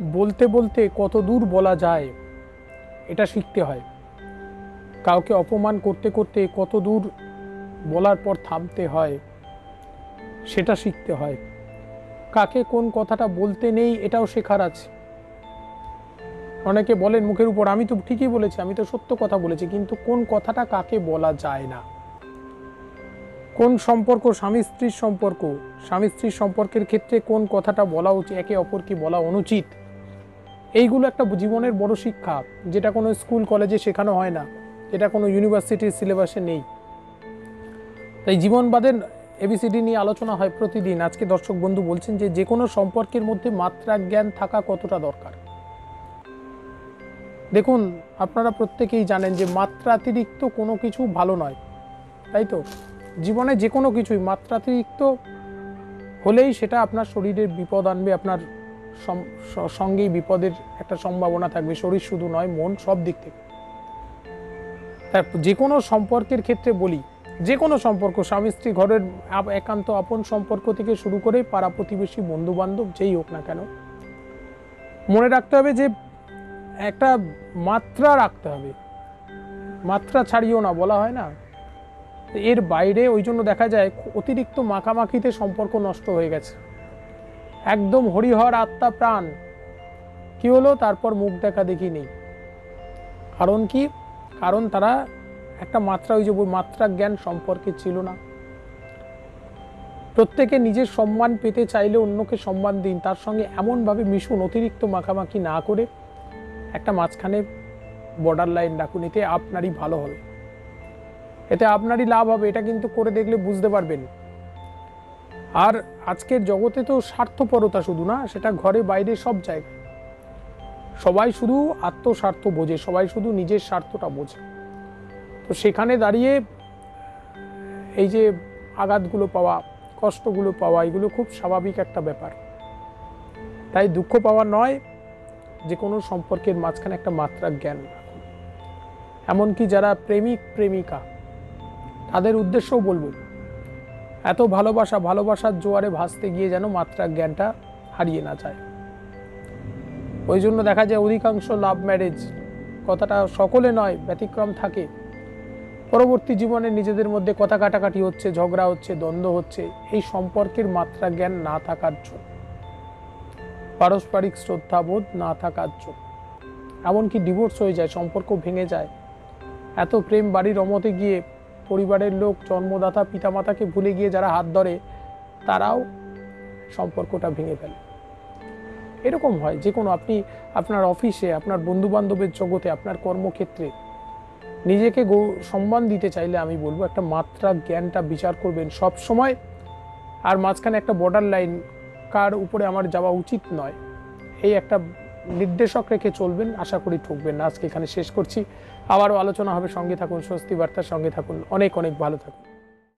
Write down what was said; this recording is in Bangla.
বলতে বলতে কত দূর বলা যায়, এটা শিখতে হয়। কাউকে অপমান করতে করতে কত দূর বলার পর থামতে হয়, সেটা শিখতে হয়। কাকে কোন কথাটা বলতে নেই, এটাও শেখার আছে। অনেকে বলেন মুখের উপর, আমি তো ঠিকই বলেছি, আমি তো সত্য কথা বলেছি, কিন্তু কোন কথাটা কাকে বলা যায় না? কোন সম্পর্ক স্বামী স্ত্রীর সম্পর্ক, স্বামী স্ত্রীর সম্পর্কের ক্ষেত্রে কোন কথাটা বলা উচিত, একে অপরকে বলা অনুচিত? এইগুলো একটা জীবনের বড় শিক্ষা, যেটা কোনো স্কুল, কলেজে শেখানো হয় না এটা কোনো ইউনিভার্সিটির সিলেবাসে নেই। তাই জীবনবাদের এবিসিডি নিয়ে আলোচনা হয় প্রতিদিন। আজকে দর্শক বন্ধু বলছেন যে যে কোনো সম্পর্কের মধ্যে মাত্রা জ্ঞান থাকা কতটা দরকার? দেখুন, আপনারা প্রত্যেকেই জানেন যে, মাত্রাতিরিক্ত কোনো কিছু ভালো নয়, তাই তো? জীবনে যে কোনো কিছুই মাত্রাতিরিক্ত হলেই সেটা আপনার শরীরের বিপদ আনবে, আপনার সঙ্গেই বিপদের একটা সম্ভাবনা থাকবে। শরীর শুধু নয়, মন সব দিক থেকে। তারপর যে কোনো সম্পর্কের ক্ষেত্রে বলি যে কোনো সম্পর্ক, স্বামী, স্ত্রী, ঘরের একান্ত আপন সম্পর্ক থেকে শুরু করে পাড়া প্রতিবেশী বন্ধু বান্ধব যেই হোক না কেন, মনে রাখতে হবে যে একটা মাত্রা রাখতে হবে। মাত্রা ছাড়িও না, বলা হয় না। এর বাইরে ওই জন্য দেখা যায়, অতিরিক্ত মাখামাখিতে সম্পর্ক নষ্ট হয়ে গেছে। একদম হরিহর আত্মা প্রাণ। কি হলো? তারপর মুখ দেখা দেখি নেই। কারণ কি? কারণ তারা একটা মাত্রা, ওই যে মাত্রা জ্ঞান সম্পর্কে ছিল না। প্রত্যেকে নিজের সম্মান পেতে চাইলে অন্যকে সম্মান দিন। তার সঙ্গে এমনভাবে মিশুন, অতিরিক্ত মাখামাখি না করে একটা মাঝখানে বর্ডার লাইন রাখুন। এতে আপনারই ভালো হবে। এতে আপনারই লাভ হবে। এটা কিন্তু করে দেখলে বুঝতে পারবেন। আর আজকের জগতে তো স্বার্থপরতা শুধু না, সেটা ঘরে বাইরে সব জায়গায়। সবাই শুধু আত্মস্বার্থ বোঝে, সবাই শুধু নিজের স্বার্থটা বোঝে। তো সেখানে দাঁড়িয়ে এই যে আঘাতগুলো পাওয়া, কষ্টগুলো পাওয়া, এগুলো খুব স্বাভাবিক একটা ব্যাপার। তাই দুঃখ পাওয়া নয় যে কোনো সম্পর্কের মাঝখানে একটা মাত্রা জ্ঞান এমনকি যারা প্রেমিক, প্রেমিকা, তাদের উদ্দেশ্যও বলব এত ভালোবাসা, ভালোবাসার জোয়ারে ভাসতে গিয়ে যেন মাত্রা জ্ঞানটা হারিয়ে না যায়। ওই জন্য দেখা যায় অধিকাংশ লাভ ম্যারেজ কথাটা সকলে নয়, ব্যতিক্রম থাকে। পরবর্তী জীবনে নিজেদের মধ্যে কথা কাটাকাটি হচ্ছে, ঝগড়া হচ্ছে, দ্বন্দ্ব হচ্ছে, এই সম্পর্কের মাত্রা জ্ঞান না থাকার জন্য। পারস্পরিক শ্রদ্ধাবোধ না থাকার জন্য। এমনকি ডিভোর্স হয়ে যায়, সম্পর্ক ভেঙে যায়। এত প্রেম বাড়ির অমতে গিয়ে পরিবারের লোক, জন্মদাতা, পিতামাতাকে ভুলে গিয়ে যারা হাত ধরে, তারাও সম্পর্কটা ভেঙে ফেলে। এরকম হয়, যে কোনো আপনি আপনার অফিসে, আপনার বন্ধু বান্ধবের জগতে, আপনার কর্মক্ষেত্রে নিজেকে সম্মান দিতে চাইলে আমি বলব, একটা মাত্রা জ্ঞানটা বিচার করবেন। সব সময় আর মাঝখানে একটা বর্ডার লাইন কার উপরে আমার যাওয়া উচিত নয়। এই একটা নির্দেশক রেখে চলবেন, আশা করি ঠুকবেন না। আজকে এখানে শেষ করছি। আবারও আলোচনা হবে। সঙ্গে থাকুন, স্বস্তি বার্তার সঙ্গে থাকুন। অনেক অনেক ভালো থাকুন।